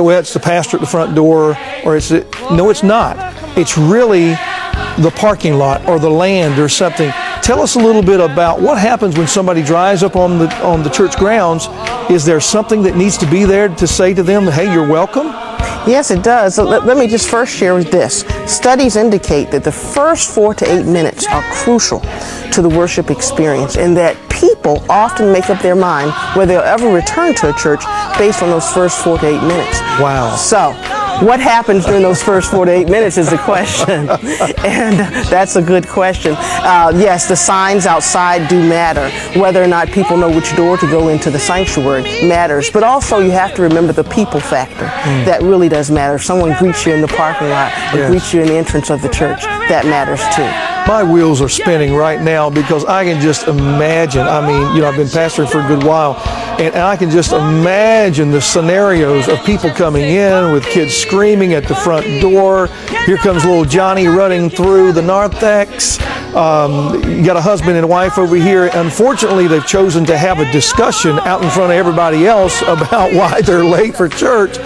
well, it's the pastor at the front door, or it's the, no, it's not. It's really the parking lot or the land or something. Tell us a little bit about what happens when somebody drives up on the on the church grounds. Is there something that needs to be there to say to them, "Hey, you're welcome"? Yes, it does. So let, let, me just first share with this. Studies indicate that the first four to eight minutes are crucial to the worship experience and that people often make up their mind whether they'll ever return to a church based on those first four to eight minutes. Wow. So what happens during those first four to eight minutes is the question. and that's a good question. Uh, yes, the signs outside do matter. Whether or not people know which door to go into the sanctuary matters. But also you have to remember the people factor. Mm. That really does matter. If someone greets you in the parking lot or yes. greets you in the entrance of the church, that matters too my wheels are spinning right now because I can just imagine. I mean, you know, I've been pastoring for a good while, and, I can just imagine the scenarios of people coming in with kids screaming at the front door. Here comes little Johnny running through the narthex. Um, you got a husband and wife over here. Unfortunately, they've chosen to have a discussion out in front of everybody else about why they're late for church.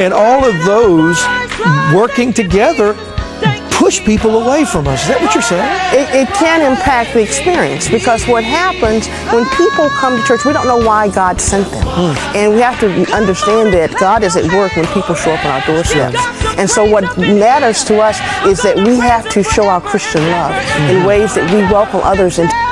And all of those working together push people away from us. Is that what you're saying? It, it, can impact the experience because what happens when people come to church, we don't know why God sent them. Mm. And we have to understand that God is at work when people show up on our doorsteps. And so what matters to us is that we have to show our Christian love mm. in ways that we welcome others into